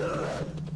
Ugh.